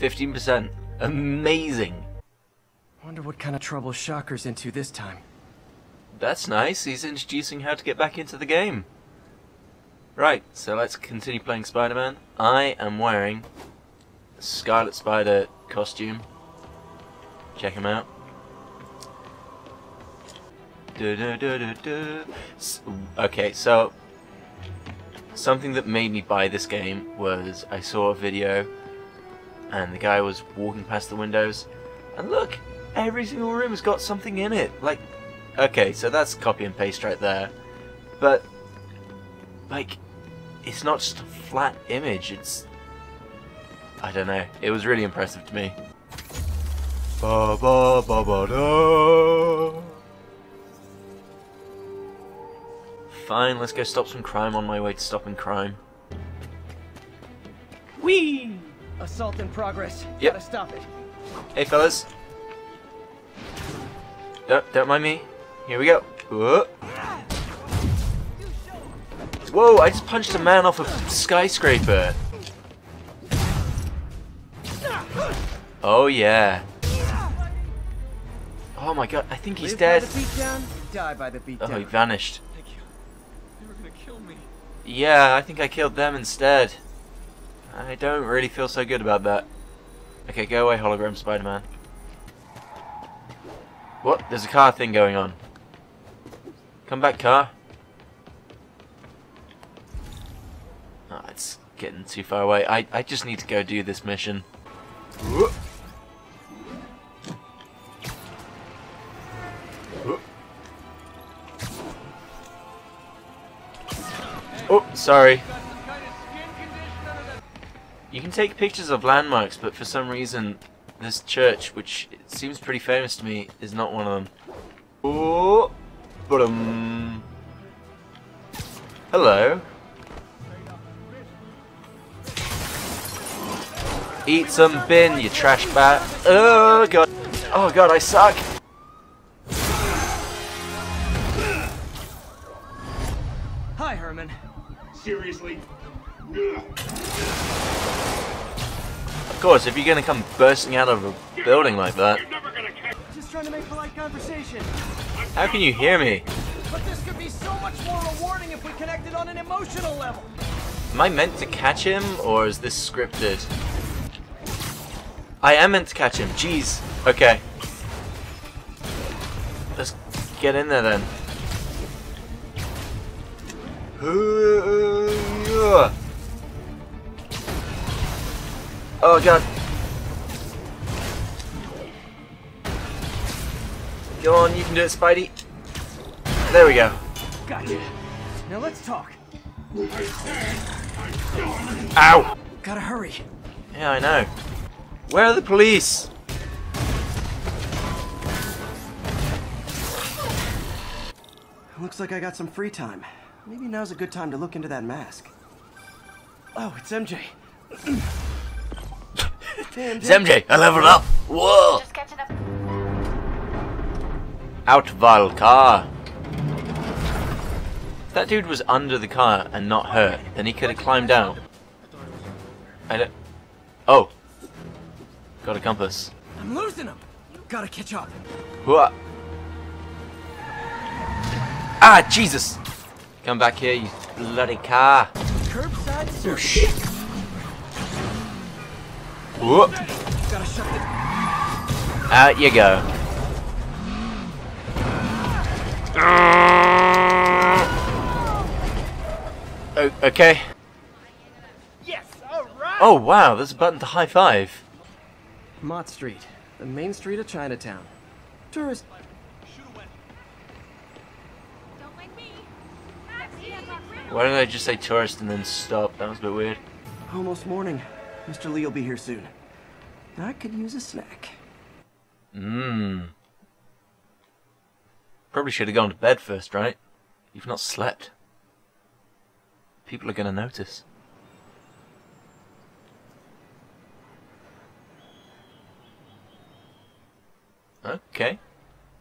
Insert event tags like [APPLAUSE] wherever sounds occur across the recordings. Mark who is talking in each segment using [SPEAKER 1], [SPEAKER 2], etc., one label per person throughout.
[SPEAKER 1] 15%. Amazing.
[SPEAKER 2] Wonder what kind of trouble Shocker's into this time.
[SPEAKER 1] That's nice. He's introducing how to get back into the game. Right, so let's continue playing Spider-Man. I am wearing a Scarlet Spider costume. Check him out. Du -du -du okay, so something that made me buy this game was I saw a video and the guy was walking past the windows and look, every single room has got something in it. Like, okay, so that's copy and paste right there. But, like, it's not just a flat image, it's... I don't know, it was really impressive to me. Ba ba ba ba da. Fine, let's go stop some crime on my way to stopping crime. Whee!
[SPEAKER 2] Assault in progress.
[SPEAKER 1] Yep.
[SPEAKER 2] Gotta stop it.
[SPEAKER 1] Hey fellas. Don't, don't mind me. Here we go. Whoa. Whoa, I just punched a man off a skyscraper. Oh yeah. Oh my god, I think he's
[SPEAKER 2] Live
[SPEAKER 1] dead.
[SPEAKER 2] by the down, die by the
[SPEAKER 1] Oh,
[SPEAKER 2] down.
[SPEAKER 1] he vanished.
[SPEAKER 3] Thank you. They were gonna kill me.
[SPEAKER 1] Yeah, I think I killed them instead. I don't really feel so good about that. Okay, go away, hologram Spider-Man. What? There's a car thing going on. Come back, car. Oh, it's getting too far away. I, I just need to go do this mission. Whoop. Oh, sorry. You can take pictures of landmarks, but for some reason, this church, which seems pretty famous to me, is not one of them. Oh, but um, hello. Eat some bin, you trash bat. Oh god. Oh god, I suck.
[SPEAKER 2] Hi, Herman.
[SPEAKER 4] Seriously?
[SPEAKER 1] Of course, if you're gonna come bursting out of a building like that,
[SPEAKER 4] You're never gonna catch
[SPEAKER 2] Just trying to make polite conversation.
[SPEAKER 1] how can you hear me?
[SPEAKER 2] But this could be so much more rewarding if we connected on an emotional level.
[SPEAKER 1] Am I meant to catch him, or is this scripted? I am meant to catch him. Jeez. Okay. Let's get in there then. [LAUGHS] Oh god. Go on, you can do it, Spidey. There we go.
[SPEAKER 2] Gotcha. Now let's talk.
[SPEAKER 1] Ow!
[SPEAKER 2] Gotta hurry.
[SPEAKER 1] Yeah, I know. Where are the police?
[SPEAKER 2] Looks like I got some free time. Maybe now's a good time to look into that mask. Oh, it's MJ. [CLEARS THROAT] hey, MJ.
[SPEAKER 1] It's MJ. I leveled up. Whoa!
[SPEAKER 5] Just catching up.
[SPEAKER 1] Out vile car. If that dude was under the car and not hurt, then he could have climbed out. I don't. Oh. Got a compass.
[SPEAKER 2] I'm losing him. Gotta catch up.
[SPEAKER 1] What? Ah, Jesus! Come back here, you bloody car.
[SPEAKER 2] Curbside service.
[SPEAKER 1] Whoosh. Whoop.
[SPEAKER 2] Gotta shut the.
[SPEAKER 1] Out you go. O- okay.
[SPEAKER 2] Yes. All right.
[SPEAKER 1] Oh wow, there's a button to high five.
[SPEAKER 2] Mott Street, the main street of Chinatown. Tourist.
[SPEAKER 5] Don't mind me.
[SPEAKER 1] Why didn't I just say tourist and then stop? That was a bit weird.
[SPEAKER 2] Almost morning. Mr. Li will be here soon. I could use a snack.
[SPEAKER 1] Mmm. Probably should have gone to bed first, right? You've not slept. People are gonna notice. Okay.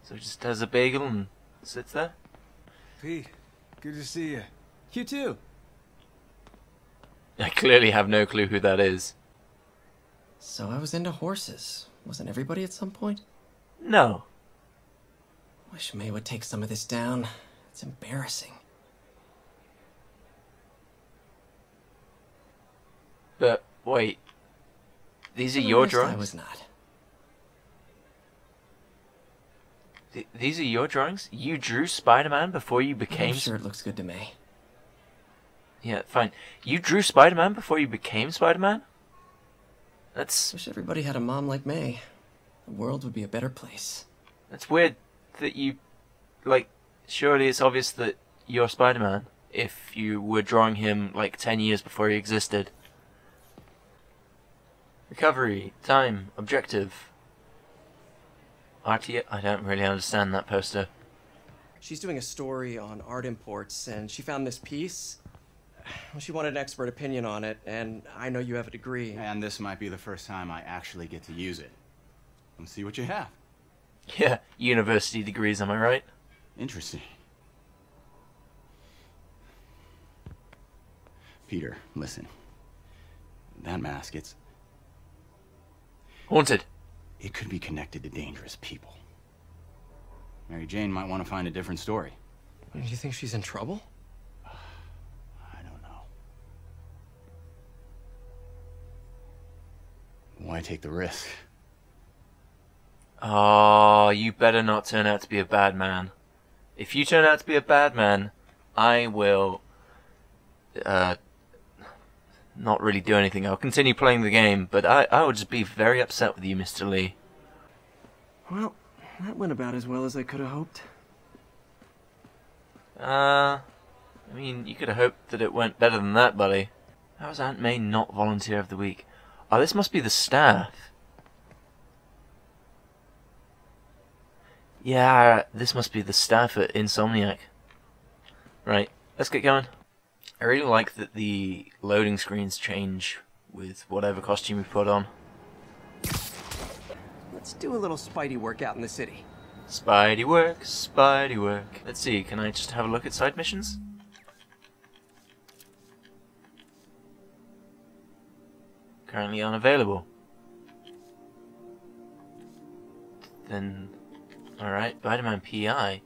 [SPEAKER 1] So he just has a bagel and sits there?
[SPEAKER 3] Pete, good to see you.
[SPEAKER 2] You too.
[SPEAKER 1] I clearly have no clue who that is.
[SPEAKER 2] So I was into horses. Wasn't everybody at some point?
[SPEAKER 1] No.
[SPEAKER 2] Wish May would take some of this down. It's embarrassing.
[SPEAKER 1] But wait. These are your drawings?
[SPEAKER 2] I was not.
[SPEAKER 1] Th- these are your drawings? You drew Spider-Man before you became
[SPEAKER 2] I'm sure it looks good to May.
[SPEAKER 1] Yeah, fine. You drew Spider-Man before you became Spider-Man? That's
[SPEAKER 2] Wish everybody had a mom like May. The world would be a better place.
[SPEAKER 1] that's weird that you like surely it's obvious that you're Spider-Man if you were drawing him like 10 years before he existed. Recovery, time, objective. RT I don't really understand that poster.
[SPEAKER 2] She's doing a story on art imports, and she found this piece. Well, she wanted an expert opinion on it, and I know you have a degree.
[SPEAKER 6] And this might be the first time I actually get to use it. Let's see what you have.
[SPEAKER 1] Yeah, university degrees, am I right?
[SPEAKER 6] Interesting. Peter, listen. That mask, it's
[SPEAKER 1] Haunted.
[SPEAKER 6] it could be connected to dangerous people. Mary Jane might want to find a different story.
[SPEAKER 2] Do you think she's in trouble?
[SPEAKER 6] I don't know. Why take the risk?
[SPEAKER 1] Oh, you better not turn out to be a bad man. If you turn out to be a bad man, I will, uh, not really do anything. I'll continue playing the game, but I, I will just be very upset with you, Mr. Li.
[SPEAKER 2] Well, that went about as well as I could have hoped.
[SPEAKER 1] Uh, I mean, you could have hoped that it went better than that, buddy. How is Aunt May not Volunteer of the Week? Oh, this must be the staff. Yeah, this must be the staff at Insomniac. Right, let's get going. I really like that the loading screens change with whatever costume you put on.
[SPEAKER 2] Let's do a little Spidey work out in the city.
[SPEAKER 1] Spidey work, Spidey work. Let's see, can I just have a look at side missions? Currently unavailable. Then, alright, Spider-Man PI.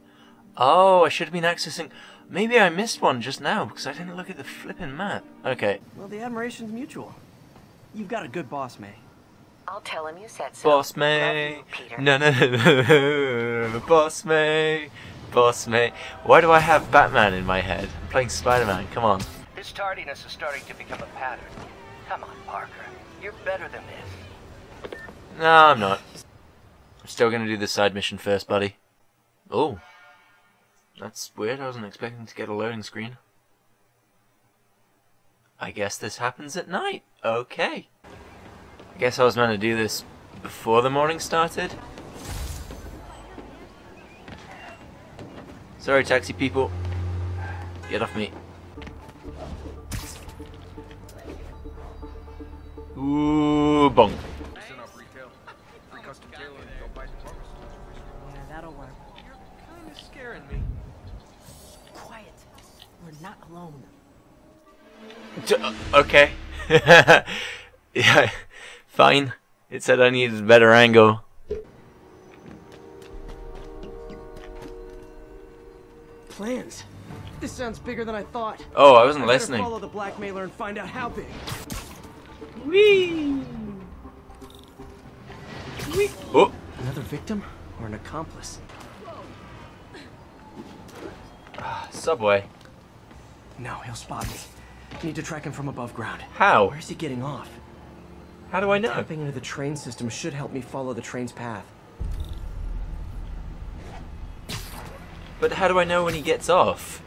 [SPEAKER 1] Oh, I should have been accessing... Maybe I missed one just now because I didn't look at the flipping map. Okay,
[SPEAKER 2] Well, the admiration's mutual. You've got a good boss, May.
[SPEAKER 7] I'll tell him you said so.
[SPEAKER 1] Boss May.
[SPEAKER 7] you, Peter.
[SPEAKER 1] No, no, no, no. [LAUGHS] Boss May. Boss May. Why do I have Batman in my head? I'm playing Spider-Man. Come on.
[SPEAKER 8] This tardiness is starting to become a pattern. Come on, Parker. You're better than this.
[SPEAKER 1] No, I'm not. I'm still gonna do the side mission first, buddy. Oh. That's weird. I wasn't expecting to get a loading screen. I guess this happens at night. Okay. I guess I was meant to do this before the morning started. Sorry, taxi people. Get off me.
[SPEAKER 3] Department stores.
[SPEAKER 9] Yeah, that'll work.
[SPEAKER 3] You're kind of scaring me.
[SPEAKER 9] Quiet. We're not alone.
[SPEAKER 1] D- uh, okay. [LAUGHS] yeah, fine. It said I needed a better angle.
[SPEAKER 2] Plans. This sounds bigger than I thought.
[SPEAKER 1] Oh, I wasn't
[SPEAKER 2] I
[SPEAKER 1] listening.
[SPEAKER 2] follow the blackmailer and find out how big.
[SPEAKER 1] Whee! Whee! Oh,
[SPEAKER 2] Another victim or an accomplice?
[SPEAKER 1] subway.
[SPEAKER 2] No, he'll spot me. Need to track him from above ground.
[SPEAKER 1] How?
[SPEAKER 2] Where's he getting off?
[SPEAKER 1] How do I know?
[SPEAKER 2] Tapping into the train system should help me follow the train's path.
[SPEAKER 1] But how do I know when he gets off?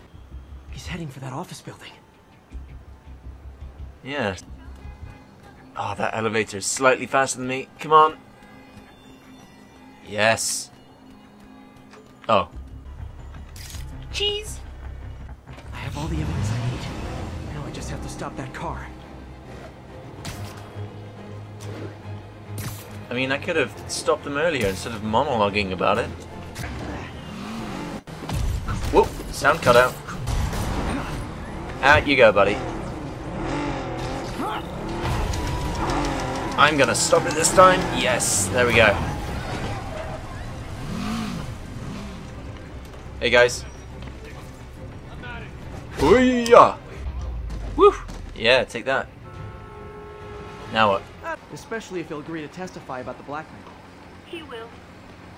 [SPEAKER 2] He's heading for that office building.
[SPEAKER 1] Yeah. Oh, that elevator is slightly faster than me. Come on. Yes. Oh. Cheese.
[SPEAKER 2] I have all the evidence I need. Now I just have to stop that car.
[SPEAKER 1] I mean, I could have stopped them earlier instead of monologuing about it. Whoop, sound cut out. Out you go, buddy. I'm gonna stop it this time. Yes, there we go. Hey guys. Booyah! Woo! Yeah, take that. Now what?
[SPEAKER 2] Especially if he'll agree to testify about the blackmail.
[SPEAKER 5] He will.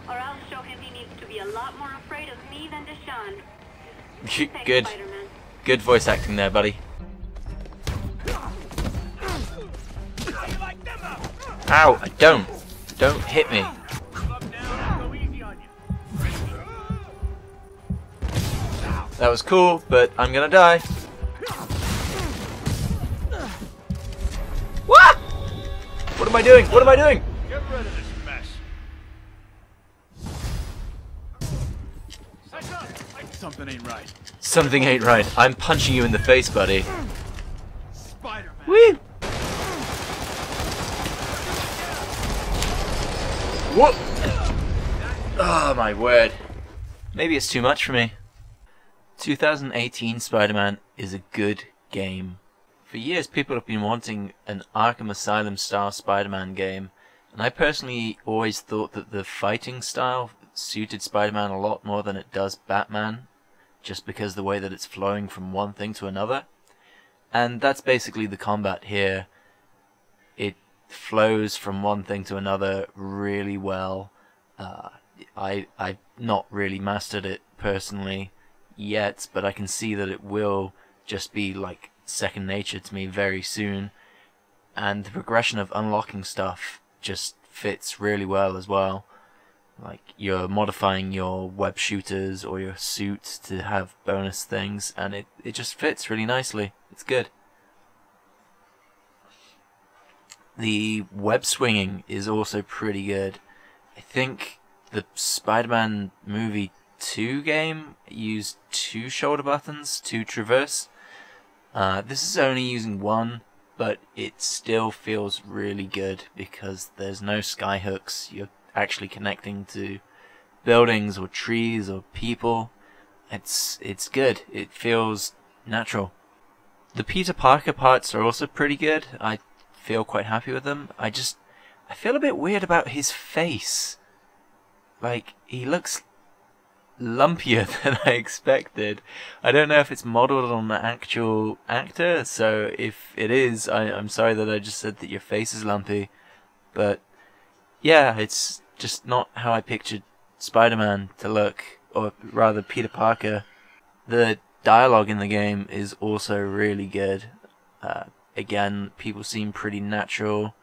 [SPEAKER 5] Or I'll show him he needs to be a lot more afraid of me than Deshaun. [LAUGHS]
[SPEAKER 1] Good. Good voice acting there, buddy. Ow, I don't. Don't hit me. That was cool, but I'm gonna die. What? What am I doing? What am I doing?
[SPEAKER 4] Get rid of this mess.
[SPEAKER 3] Something ain't right.
[SPEAKER 1] Something ain't right. I'm punching you in the face, buddy.
[SPEAKER 3] Spider-Man.
[SPEAKER 1] Woo! What? Oh my word. Maybe it's too much for me. 2018 Spider-Man is a good game. For years people have been wanting an Arkham Asylum style Spider-Man game, and I personally always thought that the fighting style suited Spider-Man a lot more than it does Batman, just because the way that it's flowing from one thing to another. And that's basically the combat here. It flows from one thing to another really well. Uh, I I've not really mastered it personally yet, but I can see that it will just be like second nature to me very soon. And the progression of unlocking stuff just fits really well as well. Like you're modifying your web shooters or your suit to have bonus things, and it, it just fits really nicely. It's good. The web swinging is also pretty good. I think the Spider-Man movie 2 game used two shoulder buttons to traverse. Uh, this is only using one, but it still feels really good because there's no sky hooks. You're actually connecting to buildings or trees or people. It's it's good. It feels natural. The Peter Parker parts are also pretty good. I feel quite happy with them. I just I feel a bit weird about his face. Like he looks lumpier [LAUGHS] than I expected. I don't know if it's modeled on the actual actor, so if it is, I, I'm sorry that I just said that your face is lumpy. But yeah, it's just not how I pictured Spider-Man to look, or rather Peter Parker. The dialogue in the game is also really good. Uh, again, people seem pretty natural.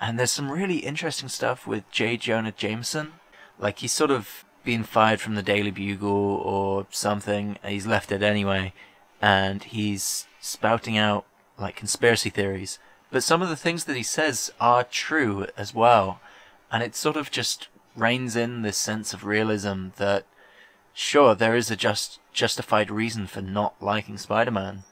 [SPEAKER 1] And there's some really interesting stuff with J. Jonah Jameson. Like, he's sort of been fired from the Daily Bugle or something. He's left it anyway. And he's spouting out, like, conspiracy theories. But some of the things that he says are true as well. And it sort of just reins in this sense of realism that, sure, there is a just justified reason for not liking Spider-Man.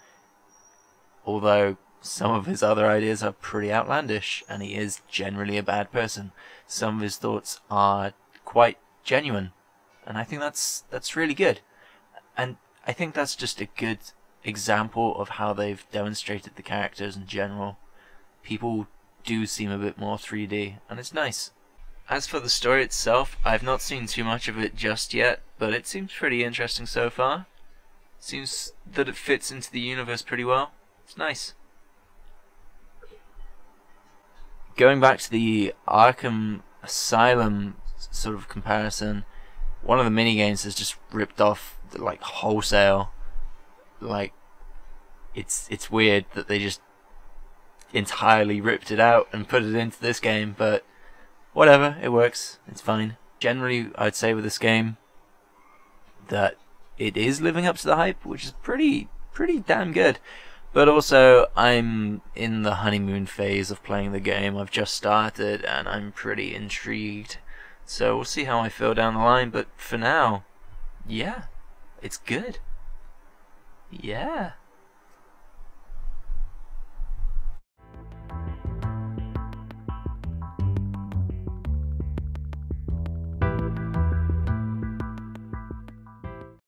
[SPEAKER 1] Although some of his other ideas are pretty outlandish, and he is generally a bad person. Some of his thoughts are quite genuine, and I think that's that's really good. And I think that's just a good example of how they've demonstrated the characters in general. People do seem a bit more 3D, and it's nice. As for the story itself, I've not seen too much of it just yet, but it seems pretty interesting so far. Seems that it fits into the universe pretty well. It's nice. Going back to the Arkham Asylum sort of comparison, one of the mini games is just ripped off like wholesale. Like it's it's weird that they just entirely ripped it out and put it into this game, but whatever, it works. It's fine. Generally, I'd say with this game that it is living up to the hype, which is pretty pretty damn good. But also, I'm in the honeymoon phase of playing the game. I've just started and I'm pretty intrigued. So we'll see how I feel down the line, but for now, yeah, it's good. Yeah.